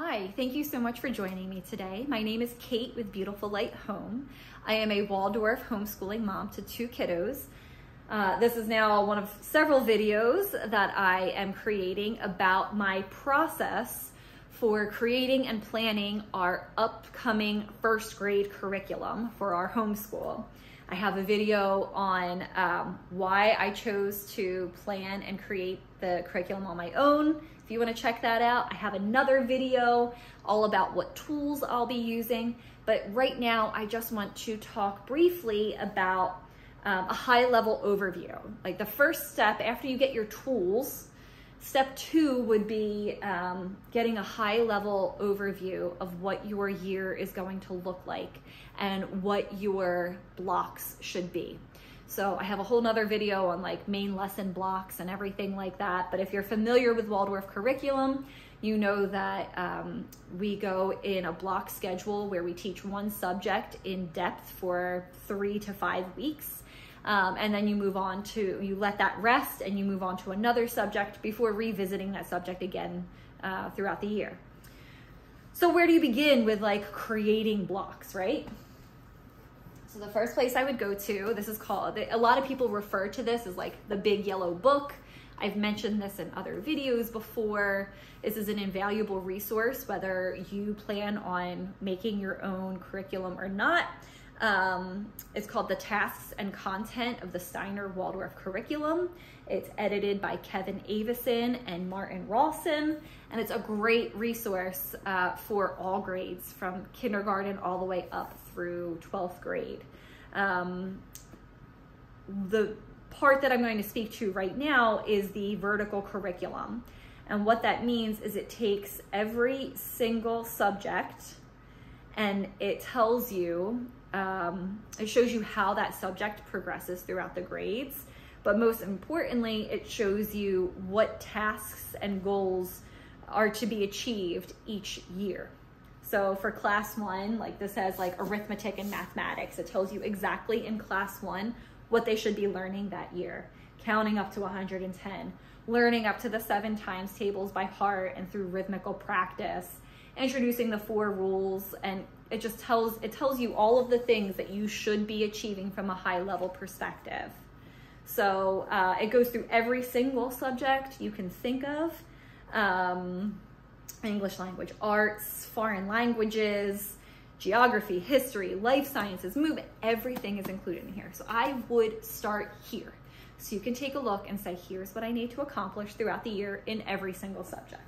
Hi, thank you so much for joining me today. My name is Kate with Beautiful Light Home. I am a Waldorf homeschooling mom to two kiddos. Uh, this is now one of several videos that I am creating about my process for creating and planning our upcoming first grade curriculum for our homeschool. I have a video on um, why I chose to plan and create the curriculum on my own. If you wanna check that out, I have another video all about what tools I'll be using. But right now, I just want to talk briefly about um, a high level overview. Like the first step after you get your tools, step two would be um, getting a high level overview of what your year is going to look like and what your blocks should be. So I have a whole nother video on like main lesson blocks and everything like that. But if you're familiar with Waldorf curriculum, you know that um, we go in a block schedule where we teach one subject in depth for three to five weeks. Um, and then you move on to, you let that rest and you move on to another subject before revisiting that subject again uh, throughout the year. So where do you begin with like creating blocks, right? So the first place I would go to, this is called, a lot of people refer to this as like the big yellow book. I've mentioned this in other videos before. This is an invaluable resource, whether you plan on making your own curriculum or not. Um, it's called The Tasks and Content of the Steiner Waldorf Curriculum. It's edited by Kevin Avison and Martyn Rawson, and it's a great resource uh, for all grades from kindergarten all the way up through 12th grade. Um, the part that I'm going to speak to right now is the vertical curriculum. And what that means is it takes every single subject and it tells you, um, it shows you how that subject progresses throughout the grades. But most importantly, it shows you what tasks and goals are to be achieved each year. So for class one, like this has like arithmetic and mathematics. It tells you exactly in class one what they should be learning that year, counting up to 110, learning up to the seven times tables by heart and through rhythmical practice, introducing the four rules, and it just tells it tells you all of the things that you should be achieving from a high level perspective. So uh, it goes through every single subject you can think of. Um, English language arts, foreign languages, geography, history, life sciences, movement, everything is included in here. So I would start here. So you can take a look and say, here's what I need to accomplish throughout the year in every single subject.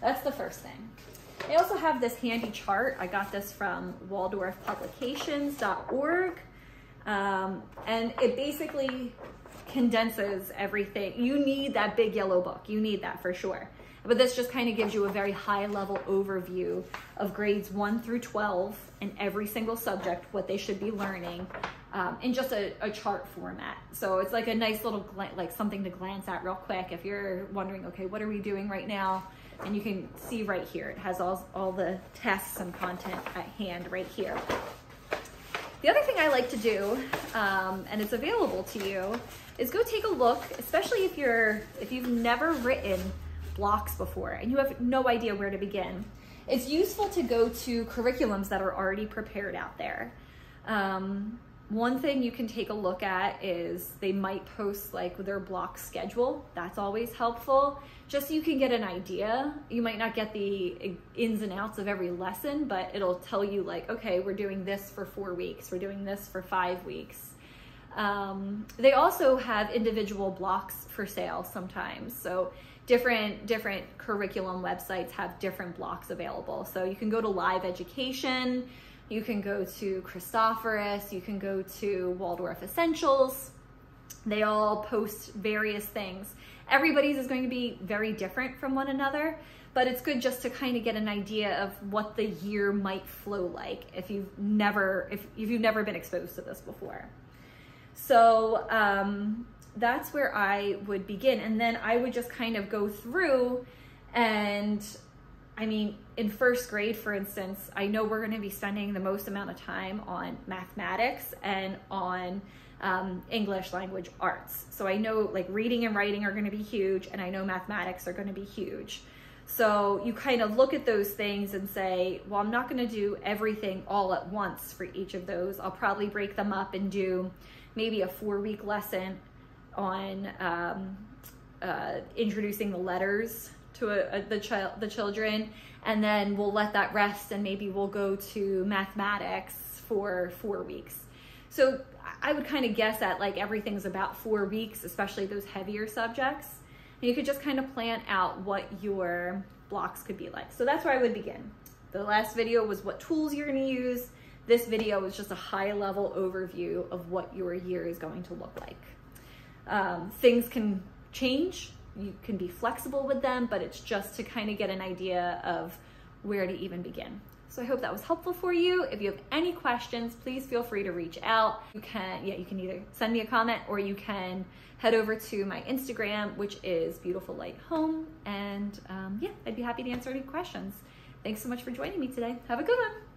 That's the first thing. I also have this handy chart. I got this from waldorfpublications.org. Um, and it basically condenses everything. You need that big yellow book. You need that for sure. But this just kind of gives you a very high level overview of grades 1 through 12 in every single subject, what they should be learning um, in just a, a, chart format. So it's like a nice little, like something to glance at real quick if you're wondering, okay, what are we doing right now? And you can see right here, it has all, all the tests and content at hand right here. The other thing I like to do, um, and it's available to you, is go take a look, especially if you're if you've never written blocks before and you have no idea where to begin. It's useful to go to curriculums that are already prepared out there. Um, one thing you can take a look at is they might post like their block schedule. That's always helpful. Just so you can get an idea. You might not get the ins and outs of every lesson, but it'll tell you like, okay, we're doing this for four weeks. We're doing this for five weeks. Um, they also have individual blocks for sale sometimes. So different different curriculum websites have different blocks available. So you can go to Live Education, you can go to Christopherus, you can go to Waldorf Essentials. They all post various things. Everybody's is going to be very different from one another, but it's good just to kind of get an idea of what the year might flow like if you've never if, if you've never been exposed to this before. So um, that's where I would begin. And then I would just kind of go through and I mean, in first grade, for instance, I know we're going to be spending the most amount of time on mathematics and on um, English language arts. So I know like reading and writing are going to be huge, and I know mathematics are going to be huge. So you kind of look at those things and say, well, I'm not going to do everything all at once for each of those. I'll probably break them up and do maybe a four week lesson on um, uh, introducing the letters to a, a, the child, the children, and then we'll let that rest, and maybe we'll go to mathematics for four weeks. So I would kind of guess that like everything's about four weeks, especially those heavier subjects. And you could just kind of plan out what your blocks could be like. So that's where I would begin. The last video was what tools you're gonna use. This video is just a high level overview of what your year is going to look like. Um, things can change, you can be flexible with them, but it's just to kind of get an idea of where to even begin. So I hope that was helpful for you. If you have any questions, please feel free to reach out. You can, yeah, you can either send me a comment or you can head over to my Instagram, which is Beautiful Light Home. And um, yeah, I'd be happy to answer any questions. Thanks so much for joining me today. Have a good one.